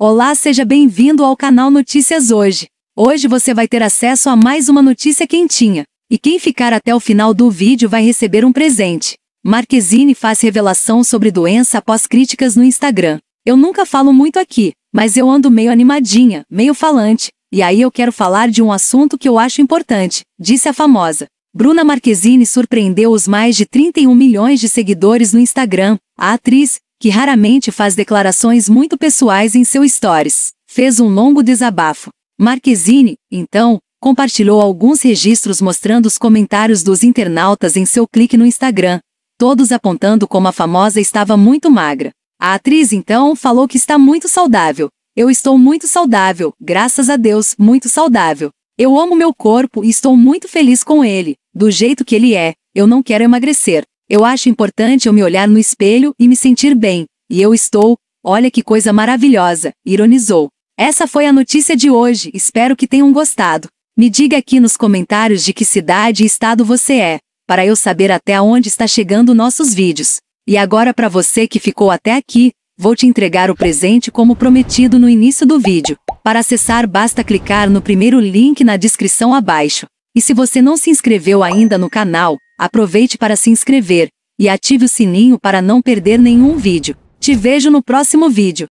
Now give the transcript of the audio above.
Olá, seja bem-vindo ao canal Notícias Hoje. Hoje você vai ter acesso a mais uma notícia quentinha. E quem ficar até o final do vídeo vai receber um presente. Marquezine faz revelação sobre doença após críticas no Instagram. Eu nunca falo muito aqui, mas eu ando meio animadinha, meio falante, e aí eu quero falar de um assunto que eu acho importante, disse a famosa. Bruna Marquezine surpreendeu os mais de 31 milhões de seguidores no Instagram. A atriz, que raramente faz declarações muito pessoais em seu stories, fez um longo desabafo. Marquezine, então, compartilhou alguns registros mostrando os comentários dos internautas em seu clique no Instagram, todos apontando como a famosa estava muito magra. A atriz então falou que está muito saudável. Eu estou muito saudável, graças a Deus, muito saudável. Eu amo meu corpo e estou muito feliz com ele, do jeito que ele é. Eu não quero emagrecer. Eu acho importante eu me olhar no espelho e me sentir bem. E eu estou, olha que coisa maravilhosa, ironizou. Essa foi a notícia de hoje, espero que tenham gostado. Me diga aqui nos comentários de que cidade e estado você é, para eu saber até onde está chegando nossos vídeos. E agora para você que ficou até aqui, vou te entregar o presente como prometido no início do vídeo. Para acessar basta clicar no primeiro link na descrição abaixo. E se você não se inscreveu ainda no canal, Aproveite para se inscrever e ative o sininho para não perder nenhum vídeo. Te vejo no próximo vídeo.